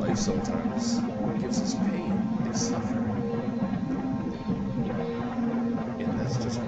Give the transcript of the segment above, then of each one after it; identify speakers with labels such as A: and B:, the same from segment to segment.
A: Life sometimes gives us pain and suffering. And that's just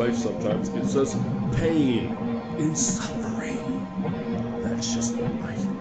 A: Life sometimes gives us pain and suffering. That's just life